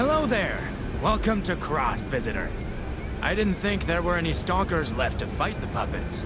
Hello there. Welcome to Krat, visitor. I didn't think there were any stalkers left to fight the puppets.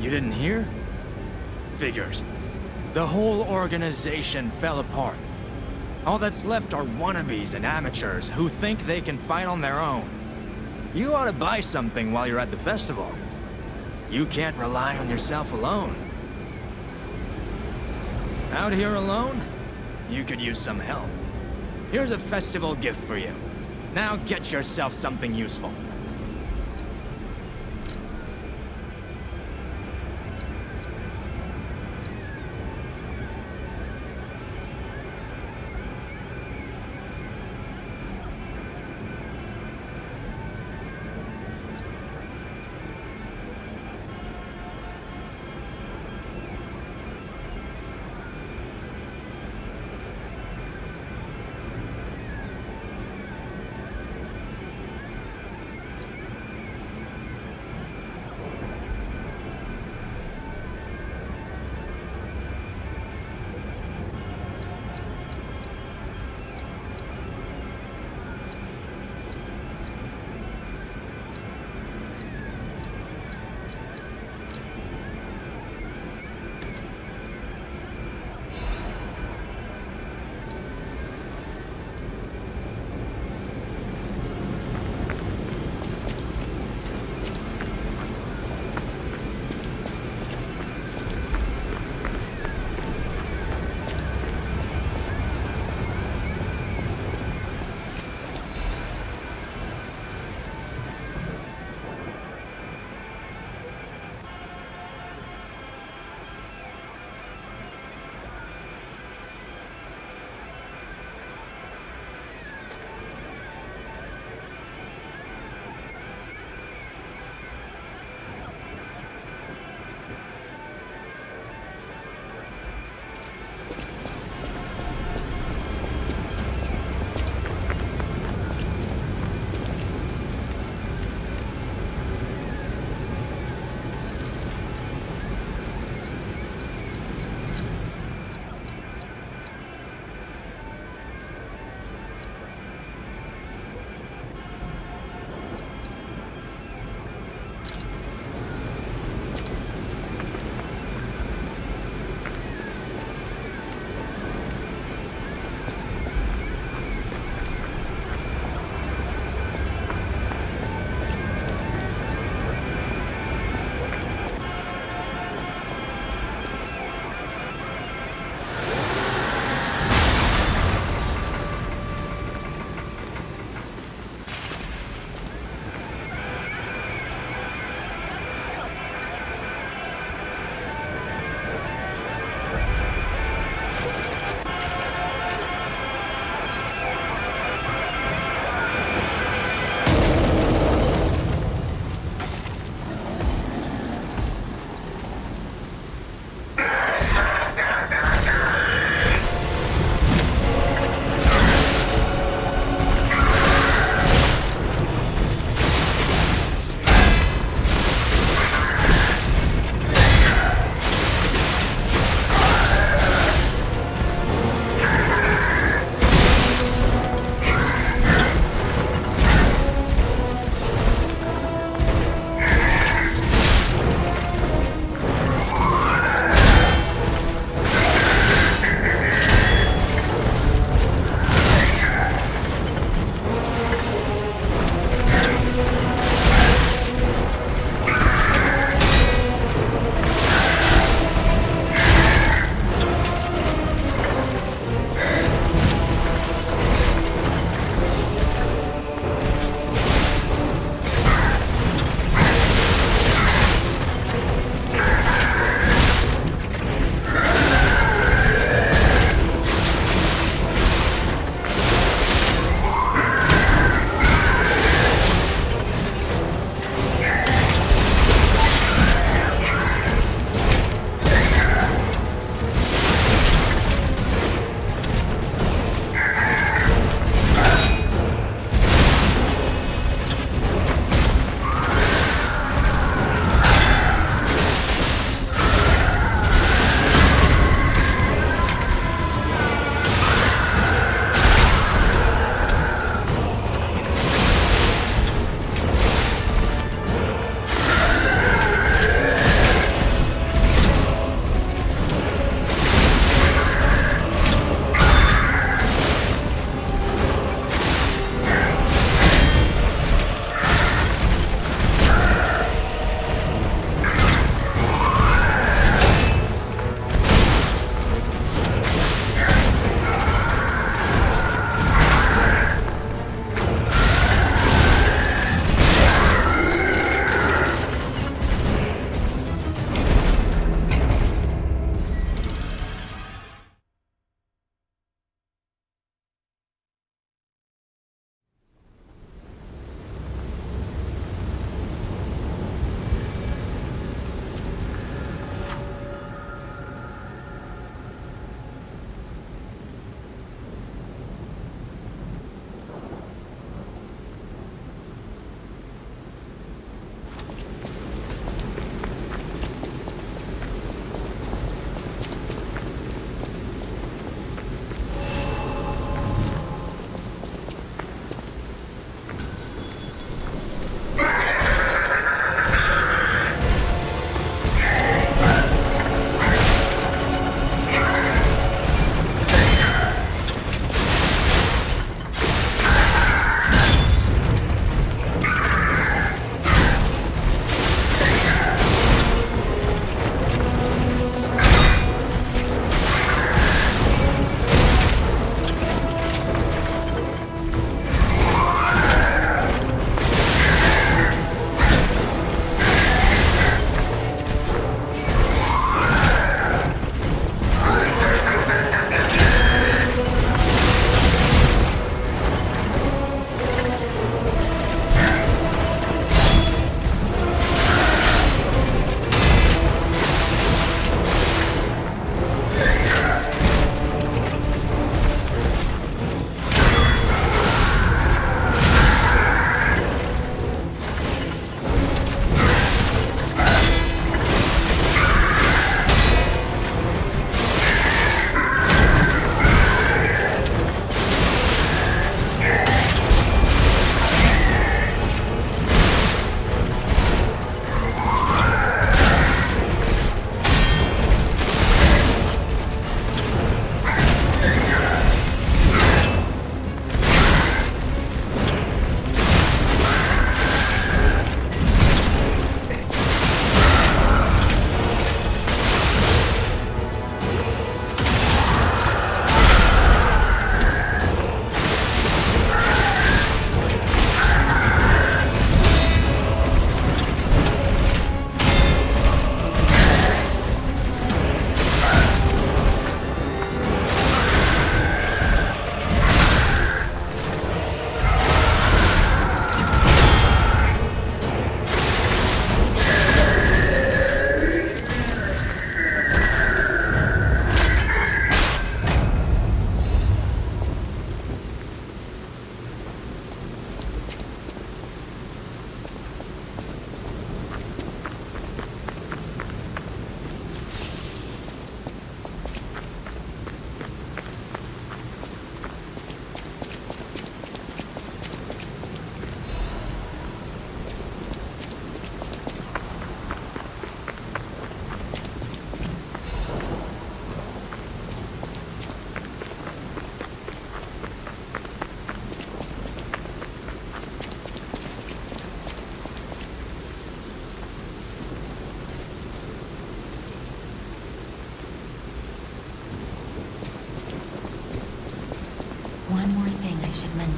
You didn't hear? Figures. The whole organization fell apart. All that's left are wannabes and amateurs who think they can fight on their own. You ought to buy something while you're at the festival. You can't rely on yourself alone. Out here alone? You could use some help. Here's a festival gift for you. Now get yourself something useful.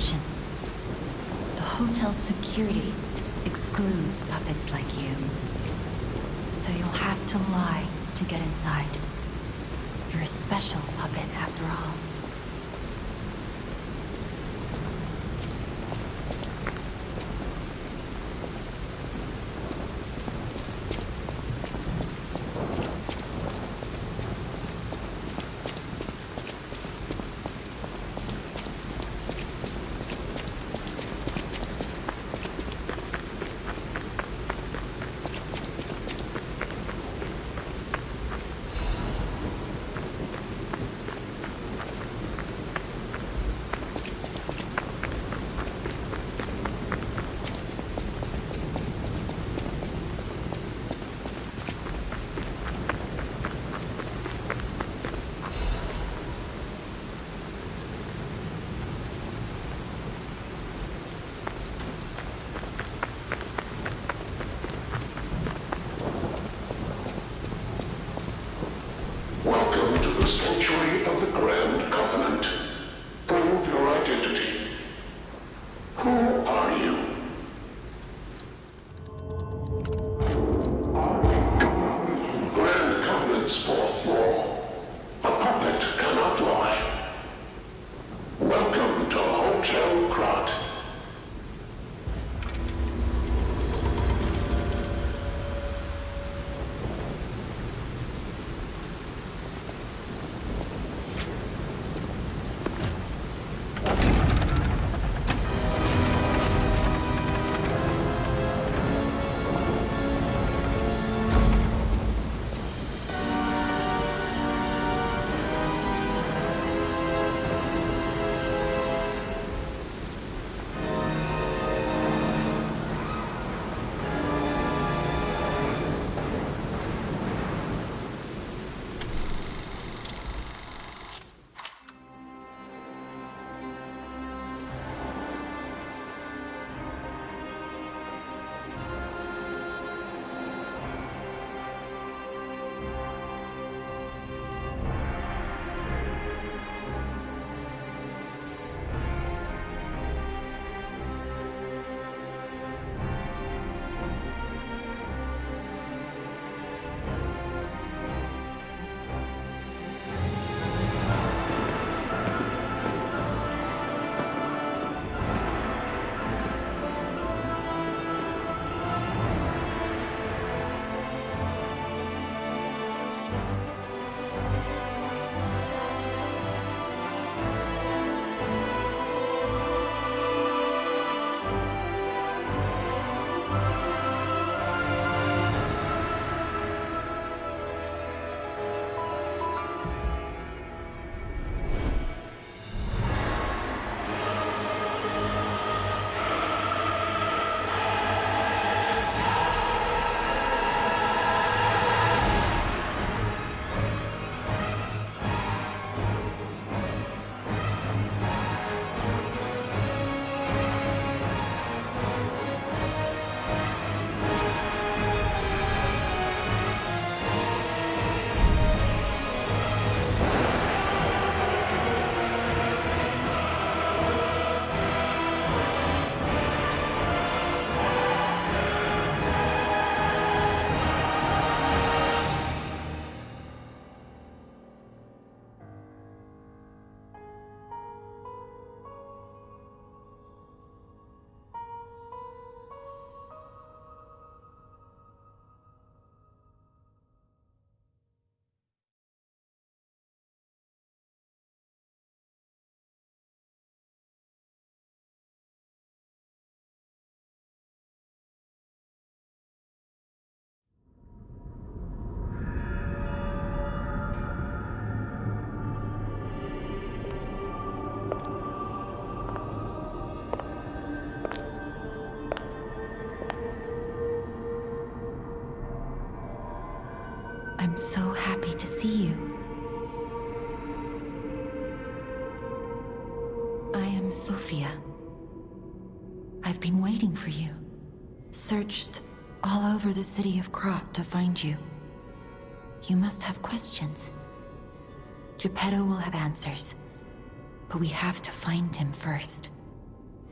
Mention. The hotel's security excludes puppets like you. So you'll have to lie to get inside. You're a special puppet after all. Welcome to the sanctuary of the Grand Covenant. Prove your identity. Who are you? Grand so happy to see you. I am Sophia. I've been waiting for you. Searched all over the city of Krat to find you. You must have questions. Geppetto will have answers. But we have to find him first.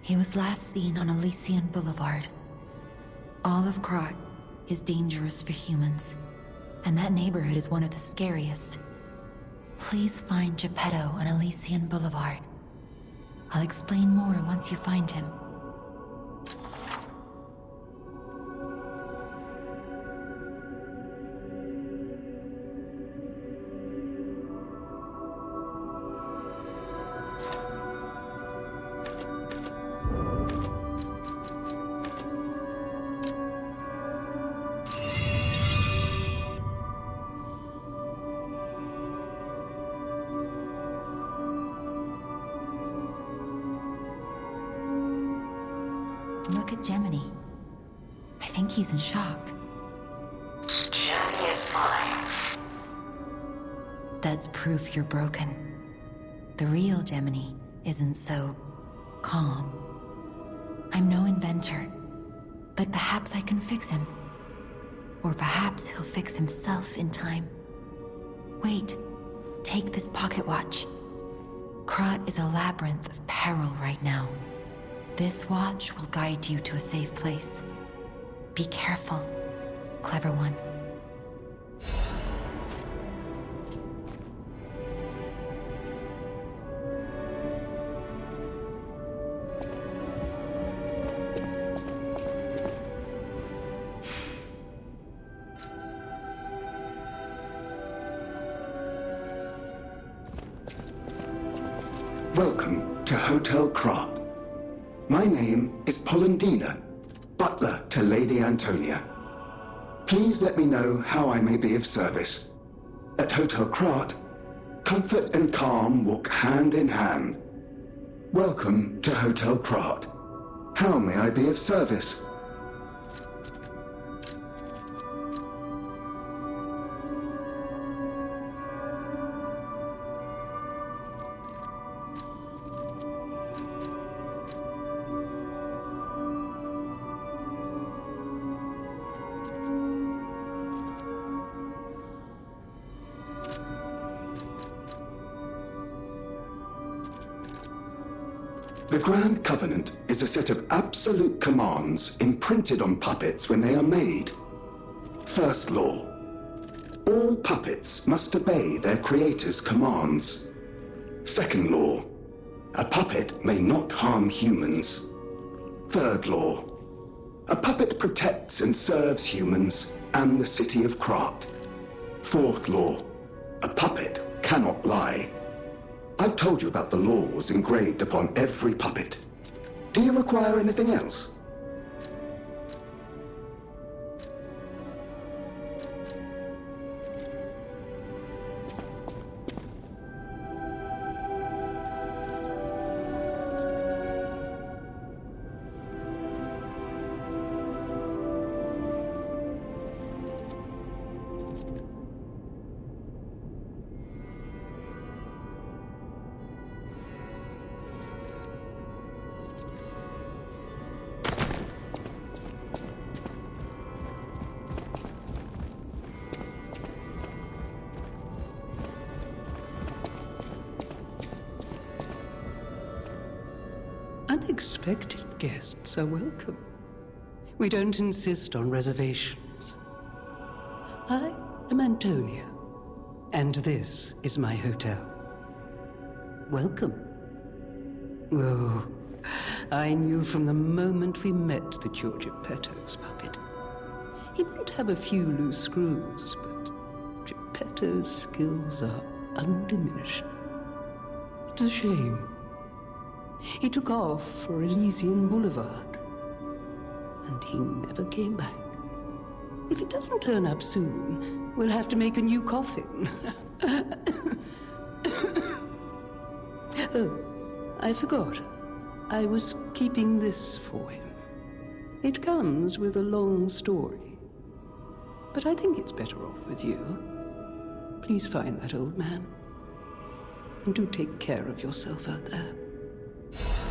He was last seen on Elysian Boulevard. All of Krat is dangerous for humans, and that neighborhood is one of the scariest. Please find Geppetto on Elysian Boulevard. I'll explain more once you find him. He's in shock. Gemini is fine. That's proof you're broken. The real Gemini isn't so calm. I'm no inventor, but perhaps I can fix him. Or perhaps he'll fix himself in time. Wait, take this pocket watch. Krat is a labyrinth of peril right now. This watch will guide you to a safe place. Be careful, clever one. Antonia. Please let me know how I may be of service. At Hotel Krat, comfort and calm walk hand in hand. Welcome to Hotel Krat. How may I be of service? The Grand Covenant is a set of absolute commands imprinted on puppets when they are made. First law. All puppets must obey their creator's commands. Second law. A puppet may not harm humans. Third law. A puppet protects and serves humans and the city of Krat. Fourth law. A puppet cannot lie. I've told you about the laws engraved upon every puppet. Do you require anything else? Guests are welcome. We don't insist on reservations. I am Antonia, and this is my hotel. Welcome. Oh, I knew from the moment we met that you're Geppetto's puppet. He might have a few loose screws, but Geppetto's skills are undiminished. It's a shame. He took off for Elysian Boulevard. And he never came back. If it doesn't turn up soon, we'll have to make a new coffin. oh, I forgot. I was keeping this for him. It comes with a long story. But I think it's better off with you. Please find that old man. And do take care of yourself out there you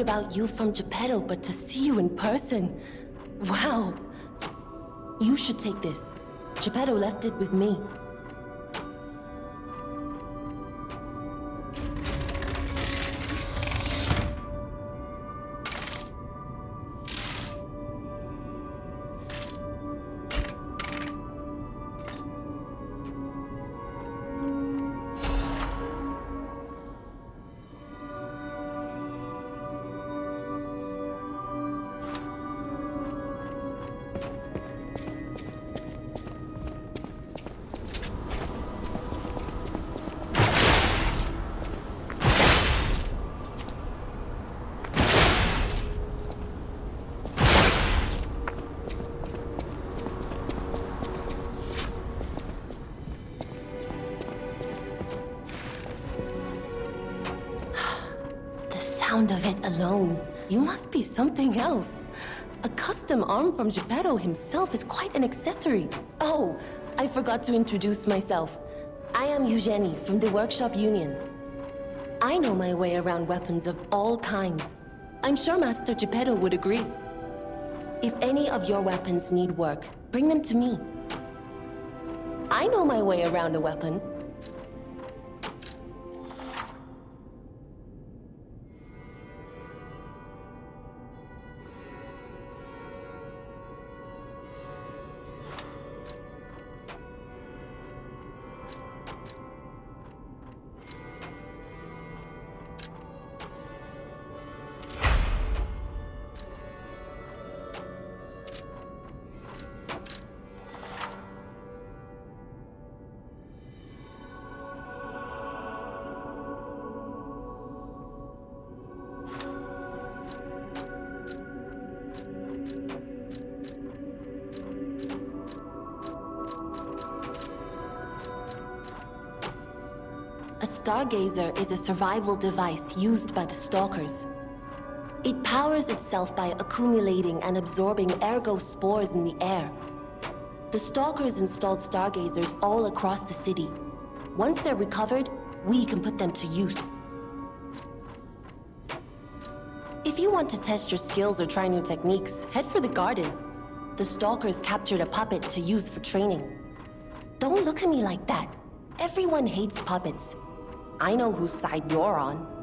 heard about you from Geppetto, but to see you in person. Wow. You should take this. Geppetto left it with me. Sound of it alone. You must be something else. A custom arm from Geppetto himself is quite an accessory. Oh, I forgot to introduce myself. I am Eugenie from the Workshop Union. I know my way around weapons of all kinds. I'm sure Master Geppetto would agree. If any of your weapons need work, bring them to me. I know my way around a weapon. Stargazer is a survival device used by the Stalkers. It powers itself by accumulating and absorbing ergo spores in the air. The Stalkers installed stargazers all across the city. Once they're recovered, we can put them to use. If you want to test your skills or try new techniques, head for the garden. The Stalkers captured a puppet to use for training. Don't look at me like that. Everyone hates puppets. I know whose side you're on.